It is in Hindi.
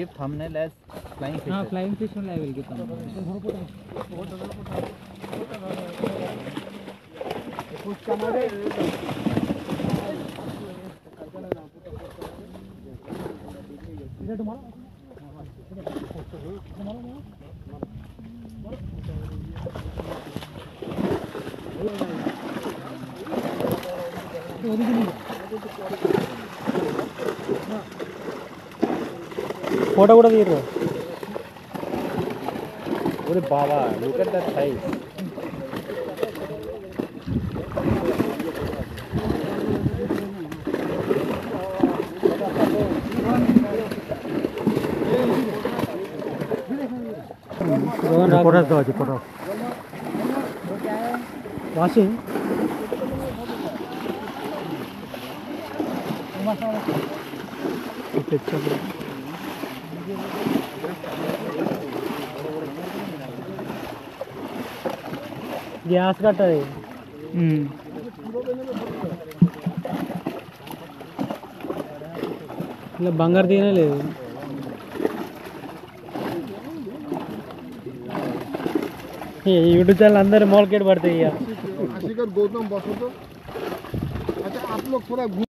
ये थंबनेल एज फ्लाइंग फ़िश हाँ फ्लाइंग फ़िश ऑन लेवल के थंबनेल बहुत बहुत बहुत कुछ ఫోటో కూడా తీయరు Ore baba, look at that size. Photo కావచ్చు ఫోటో వాషింగ్ తెచ్చా గ్యాస్ కట్టది ఇలా బంగారు తినలేదు యూట్యూబ్ ఛానల్ అందరు మోలకేట్ పడతాయి ఇక आशिकर गौतम बसो तो अच्छा आप लोग थोड़ा घूम